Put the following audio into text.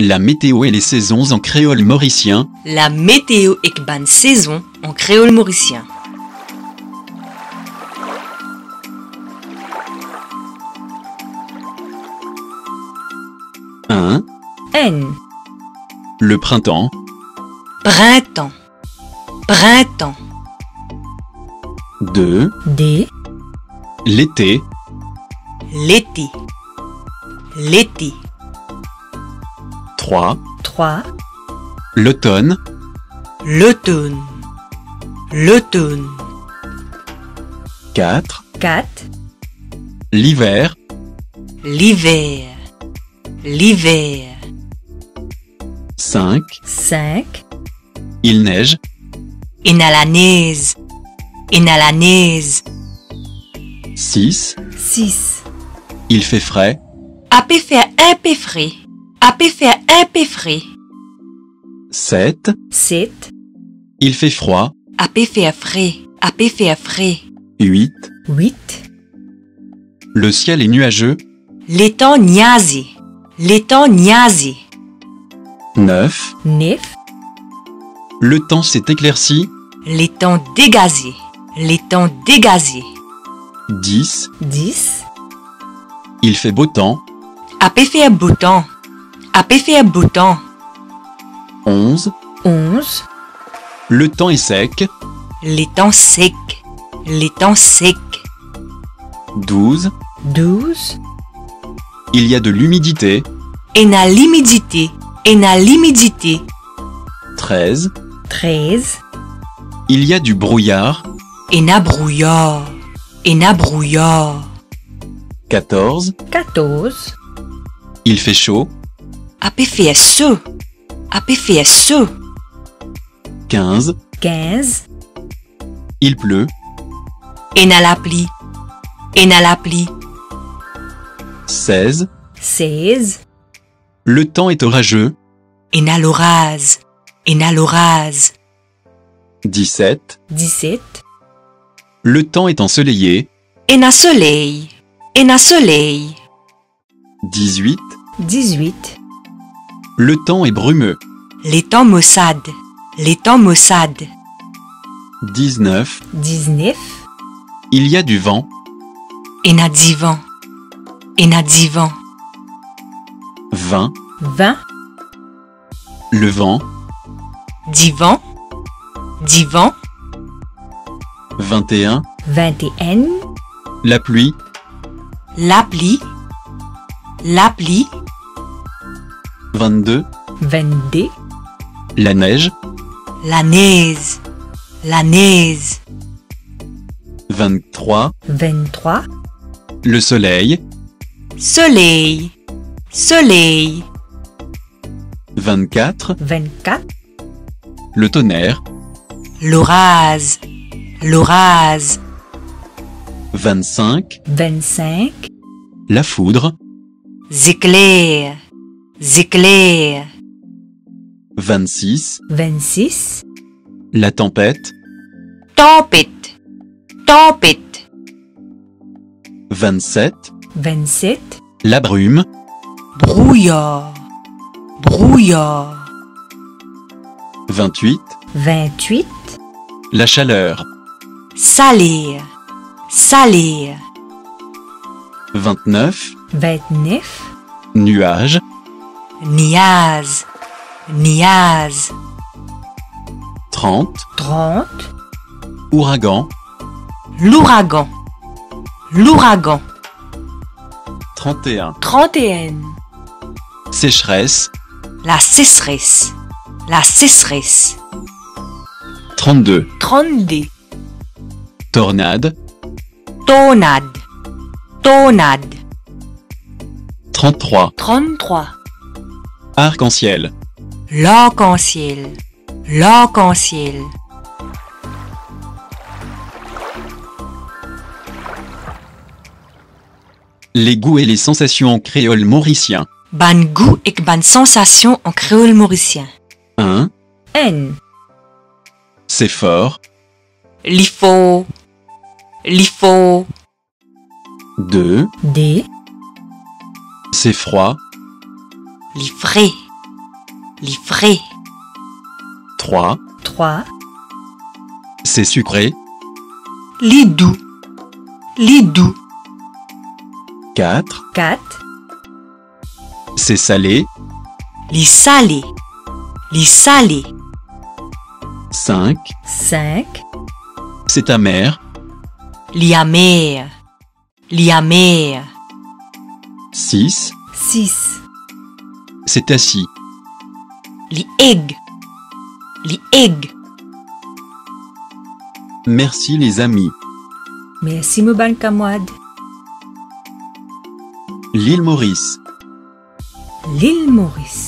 La météo et les saisons en créole mauricien. La météo ek ban saison en créole mauricien. Un, N, Le printemps. Printemps. Printemps. 2. D, L'été. L'été. L'été. 3. 3, L'automne. L'automne. L'automne. 4. 4, L'hiver. L'hiver. L'hiver. 5. 5, Il neige. Inalaneuse. Inalaneuse. 6. 6, Il fait frais. A peut faire un peu frais. A peut faire un peu frais. 7. 7, Il fait froid. A peut faire frais. A peut faire frais. 8. 8, Le ciel est nuageux. L'étang niasé. L'étang niasé. 9. 9, Le temps s'est éclairci. L'étang dégazé. L'étang dégazé. 10. 10, Il fait beau temps. A peut faire beau temps. A peut faire beau temps. 11. 11, Le temps est sec. L'étang sec. L'étang sec. 12. 12, Il y a de l'humidité. Et na l'humidité. Et na l'humidité. 13. 13, Il y a du brouillard. Et na brouillard. Et na brouillard. 14. 14, Il fait chaud. A peut faire chaud. A peut faire chaud. 15. 15, Il pleut. Et na la pluie. Et na la pluie. 16. 16, Le temps est orageux. Et na l'orage. Et na l'orage. 17. 17, Le temps est ensoleillé. Et na soleil. Et na soleil. 18. 18, Le temps est brumeux. L'étang maussade. L'étang maussade. 19. 19, Il y a du vent. Et na divan. Et na divan. 20. 20, Le vent. Divan. Divan. 21. 21, La pluie. L'appli. L'appli. 22. 22, La neige. La neige. La neige. 23. 23, Le soleil. Soleil. Soleil. 24. 24, Le tonnerre. L'orage. L'orage. 25. 25, La foudre. Zéclair. Zéclair. 26. 26, La tempête. Tempête. Tempête. 27. 27, La brume. Brouillard. Brouillard. 28. 28, La chaleur. Salir. Salir. 29. 29, Nuage. Niaz. Niaz. 30. 30, Ouragan. L'ouragan. L'ouragan. 31. 31. Sécheresse. La sécheresse. La sécheresse. 32. 32. Tornade. Tornade. Tornade. 33. 33. Arc-en-ciel. L'arc-en-ciel. L'arc-en-ciel. Les goûts et les sensations en créole mauricien. Ban goût et ban sensation en créole mauricien. 1. N, C'est fort. L'ifo. L'ifo. 2. D, C'est froid. Livré. Li frais. 3. 3, C'est sucré. Li doux. Li doux. 4. 4, C'est salé. Li salé. Li salé. 5. 5, C'est amer. Li amer. Li amer. 6. 6, C'est assis. Li egg. Li egg. Merci les amis. merci Mouban Kamwad. L'île Maurice. L'île Maurice.